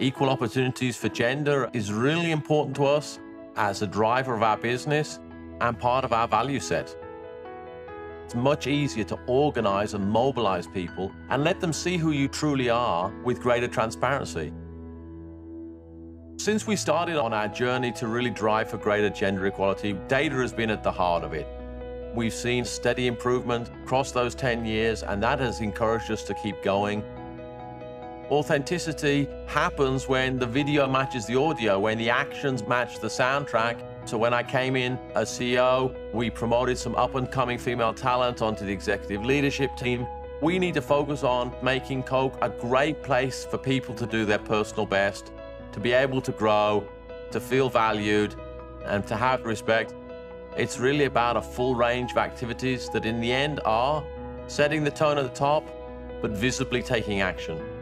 Equal opportunities for gender is really important to us as a driver of our business and part of our value set. It's much easier to organize and mobilize people and let them see who you truly are with greater transparency. Since we started on our journey to really drive for greater gender equality, data has been at the heart of it. We've seen steady improvement across those 10 years, and that has encouraged us to keep going. Authenticity happens when the video matches the audio, when the actions match the soundtrack. So when I came in as CEO, we promoted some up-and-coming female talent onto the executive leadership team. We need to focus on making Coke a great place for people to do their personal best, to be able to grow, to feel valued, and to have respect. It's really about a full range of activities that in the end are setting the tone at the top, but visibly taking action.